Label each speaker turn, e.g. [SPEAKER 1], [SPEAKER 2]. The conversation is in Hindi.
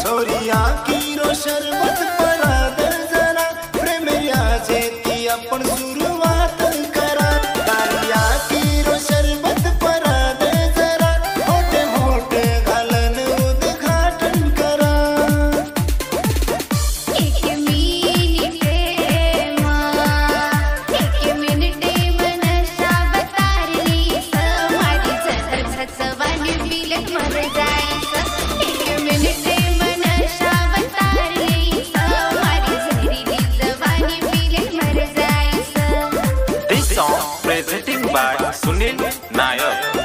[SPEAKER 1] छोरिया की रो शरबत।
[SPEAKER 2] Sunil Nayak.